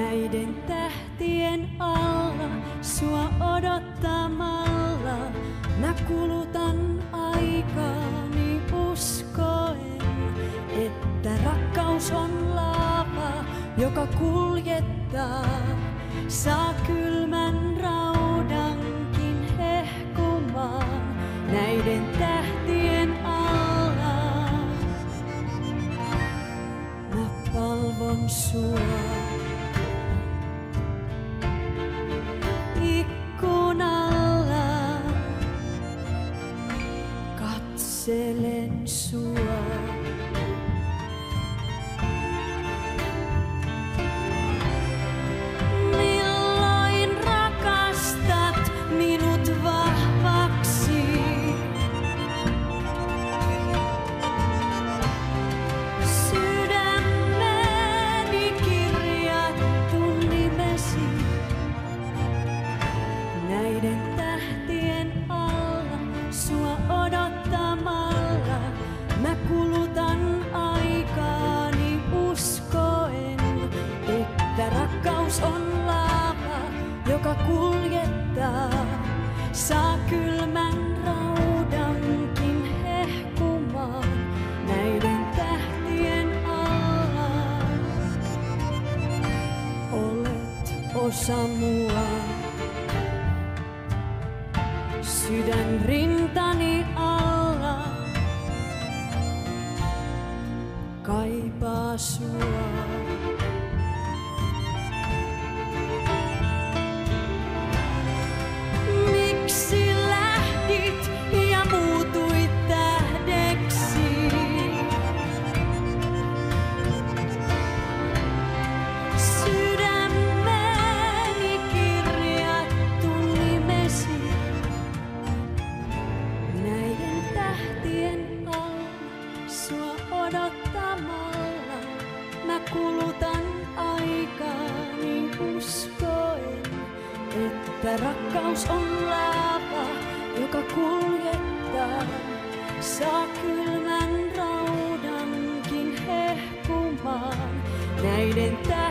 Näiden tähtien alla, sua odottamalla, mä kulutan aikaani uskoen, että rakkaus on lava, joka kuljettaa, saa kylmän raudankin hehkumaan näiden tähtien alla. Mä palvon sua. Katselen sua. Joka kuljettaa. Saa kylmän raudankin hehkumaan näiden tähtien alla. Olet osa mua. Sydän rintani että rakkaus on lava, joka kuljettaa. Saa kylmän raudankin hehkumaan näiden tähtien